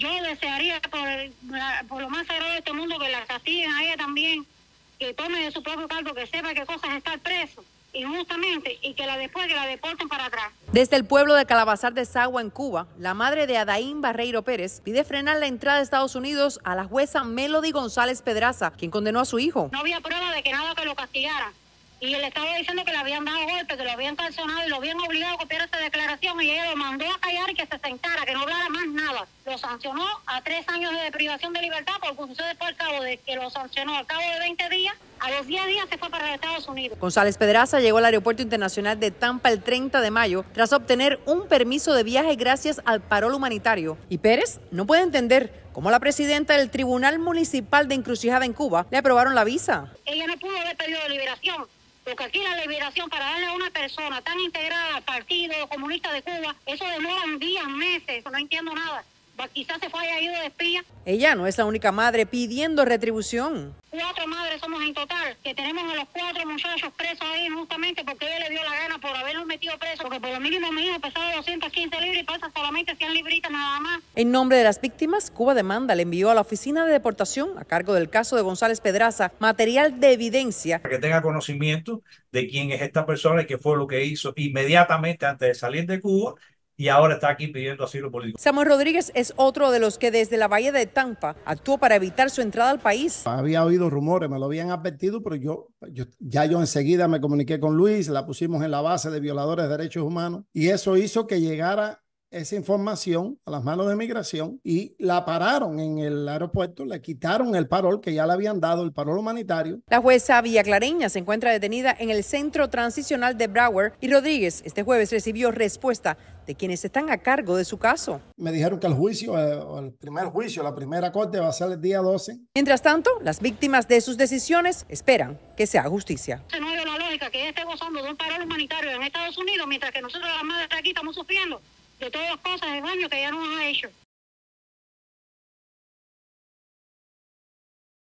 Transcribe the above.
Yo desearía por, por lo más sagrado de este mundo que la castiguen a ella también, que tome de su propio caldo, que sepa qué cosas es estar preso injustamente y que la después que la deporten para atrás. Desde el pueblo de Calabazar de Sagua, en Cuba, la madre de Adaín Barreiro Pérez pide frenar la entrada de Estados Unidos a la jueza Melody González Pedraza, quien condenó a su hijo. No había prueba de que nada que lo castigara. Y él estaba diciendo que le habían dado golpes, que lo habían calzonado y lo habían obligado a copiar esta declaración y ella lo mandó a callar y que se sentara, que no hablara más nada. Lo sancionó a tres años de privación de libertad porque usted después al cabo de que lo sancionó al cabo de 20 días, a los 10 días se fue para Estados Unidos. González Pedraza llegó al Aeropuerto Internacional de Tampa el 30 de mayo tras obtener un permiso de viaje gracias al parol humanitario. Y Pérez no puede entender cómo la presidenta del Tribunal Municipal de Encrucijada en Cuba le aprobaron la visa. Ella no pudo haber pedido liberación porque aquí la liberación para darle a una persona tan integrada al Partido Comunista de Cuba, eso demora días, meses, no entiendo nada. Quizás se fue haya ido de espía. Ella no es la única madre pidiendo retribución. Cuatro madres somos en total, que tenemos a los cuatro muchachos presos ahí justamente porque ella le dio la gana por haberlos metido presos, porque por lo mínimo mi hijo pesaba 215 libras y pasa solamente 100 libritas nada más. En nombre de las víctimas, Cuba Demanda le envió a la Oficina de Deportación, a cargo del caso de González Pedraza, material de evidencia. Para que tenga conocimiento de quién es esta persona y qué fue lo que hizo inmediatamente antes de salir de Cuba y ahora está aquí pidiendo asilo político. Samuel Rodríguez es otro de los que desde la Bahía de Tampa actuó para evitar su entrada al país. Había oído rumores, me lo habían advertido, pero yo, yo ya yo enseguida me comuniqué con Luis, la pusimos en la base de violadores de derechos humanos y eso hizo que llegara esa información a las manos de migración y la pararon en el aeropuerto, le quitaron el parol que ya le habían dado, el parol humanitario. La jueza Villa Clareña se encuentra detenida en el centro transicional de Broward y Rodríguez este jueves recibió respuesta de quienes están a cargo de su caso. Me dijeron que el juicio, eh, el primer juicio, la primera corte va a ser el día 12. Mientras tanto, las víctimas de sus decisiones esperan que se haga justicia. No es la lógica que esté gozando de un parol humanitario en Estados Unidos mientras que nosotros las madres aquí estamos sufriendo de todas las cosas de daño que ya nos ha hecho.